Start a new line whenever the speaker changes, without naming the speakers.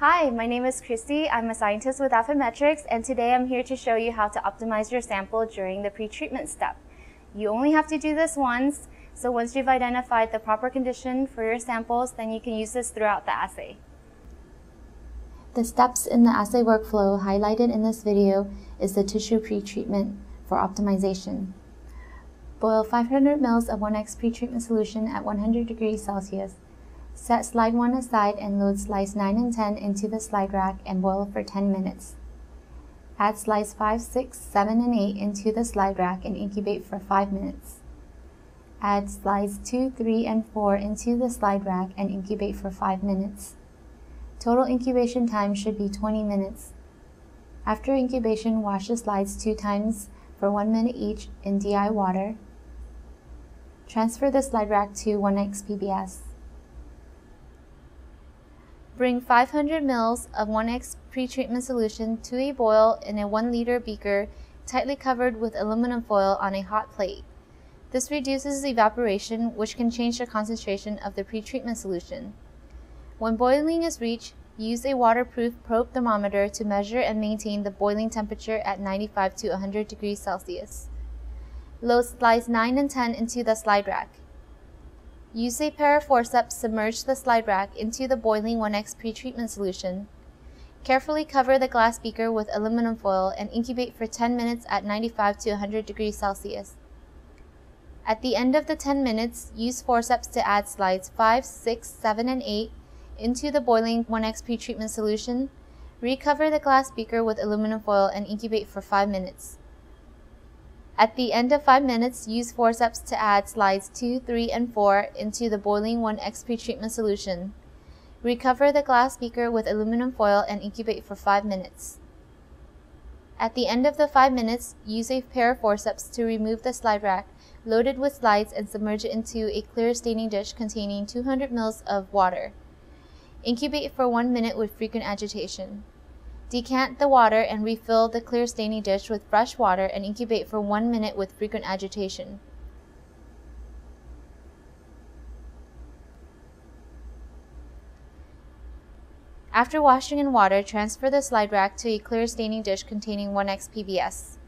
Hi, my name is Christy. I'm a scientist with Affymetrix, and today I'm here to show you how to optimize your sample during the pretreatment step. You only have to do this once, so once you've identified the proper condition for your samples, then you can use this throughout the assay.
The steps in the assay workflow highlighted in this video is the tissue pretreatment for optimization. Boil 500 ml of 1x pretreatment solution at 100 degrees Celsius Set slide 1 aside and load slides 9 and 10 into the slide rack and boil for 10 minutes. Add slides 5, 6, 7, and 8 into the slide rack and incubate for 5 minutes. Add slides 2, 3, and 4 into the slide rack and incubate for 5 minutes. Total incubation time should be 20 minutes. After incubation, wash the slides two times for 1 minute each in DI water. Transfer the slide rack to 1x PBS. Bring 500 ml of 1x pretreatment solution to a boil in a 1 liter beaker tightly covered with aluminum foil on a hot plate. This reduces evaporation, which can change the concentration of the pretreatment solution. When boiling is reached, use a waterproof probe thermometer to measure and maintain the boiling temperature at 95 to 100 degrees Celsius. Load slides 9 and 10 into the slide rack. Use a pair of forceps to submerge the slide rack into the boiling 1x pretreatment solution. Carefully cover the glass beaker with aluminum foil and incubate for 10 minutes at 95 to 100 degrees Celsius. At the end of the 10 minutes, use forceps to add slides 5, 6, 7, and 8 into the boiling 1x pretreatment solution. Recover the glass beaker with aluminum foil and incubate for 5 minutes. At the end of 5 minutes, use forceps to add slides 2, 3, and 4 into the boiling 1x pretreatment solution. Recover the glass beaker with aluminum foil and incubate for 5 minutes. At the end of the 5 minutes, use a pair of forceps to remove the slide rack loaded with slides and submerge it into a clear staining dish containing 200 ml of water. Incubate for 1 minute with frequent agitation. Decant the water and refill the clear staining dish with fresh water and incubate for 1 minute with frequent agitation. After washing in water, transfer the slide rack to a clear staining dish containing 1x PBS.